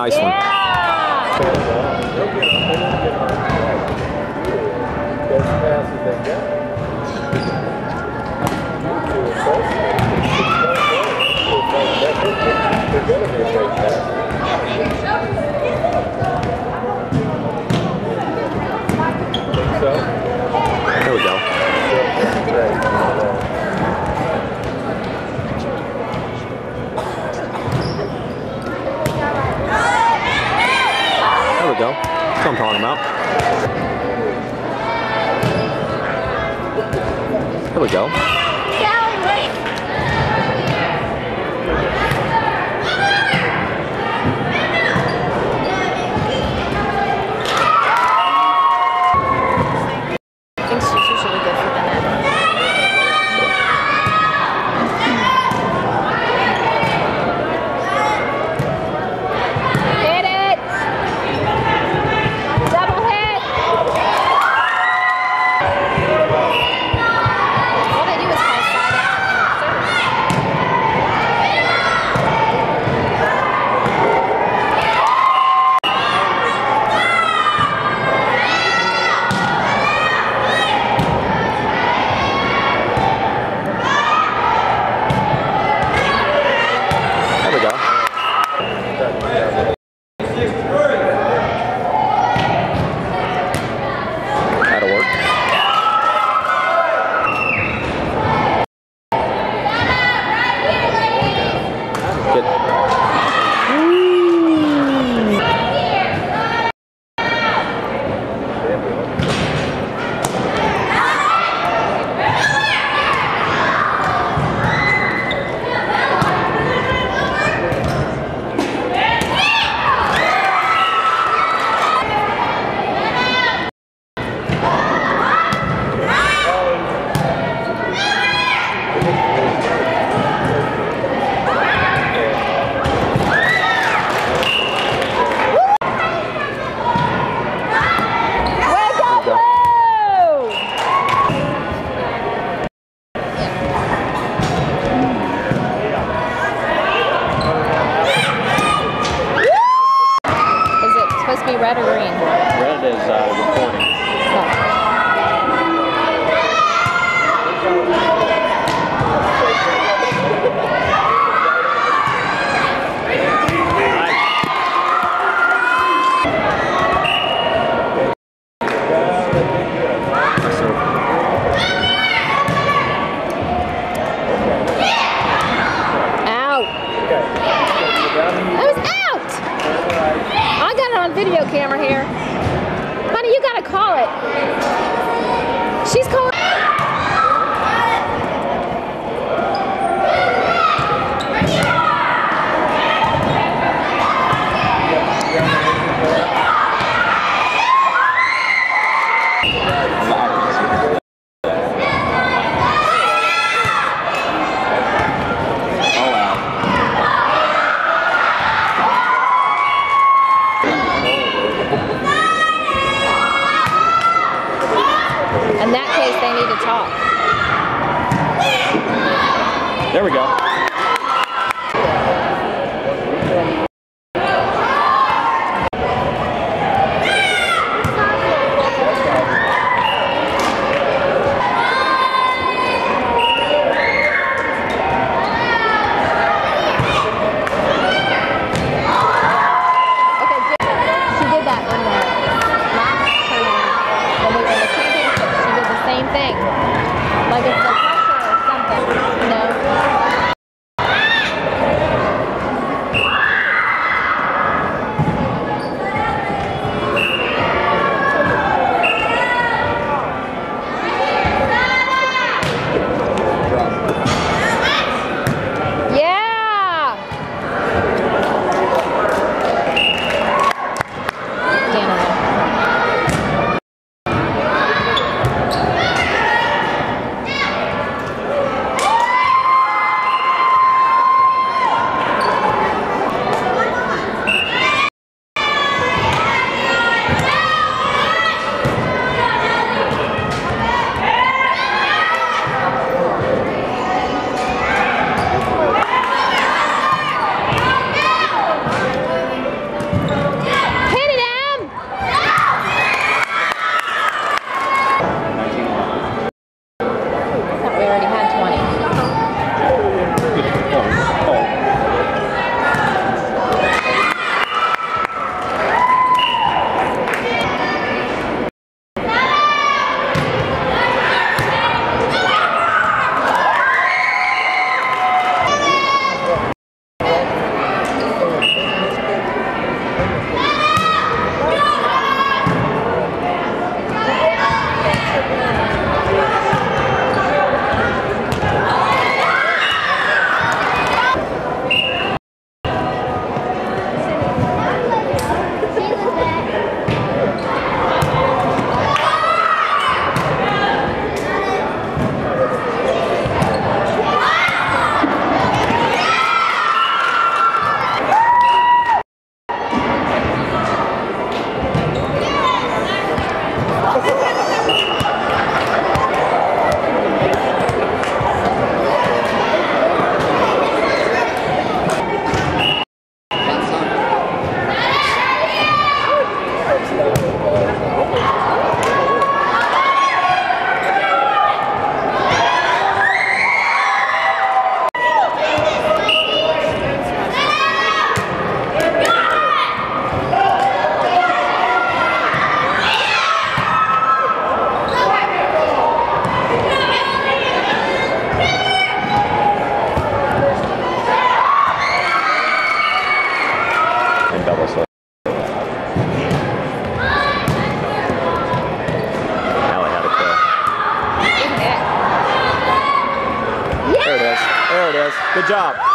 nice yeah. one. tới bờ chỗ on video camera here. Honey, you gotta call it. She's calling. There we go. Job.